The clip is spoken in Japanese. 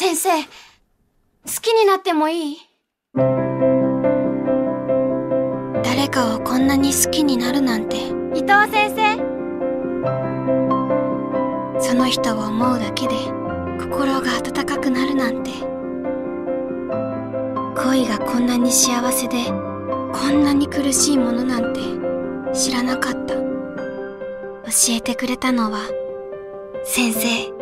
先生、好きになってもいい？誰かをこんなに好きになるなんて。伊藤先生？その人を思うだけで心が温かくなるなんて。恋がこんなに幸せでこんなに苦しいものなんて知らなかった。教えてくれたのは先生。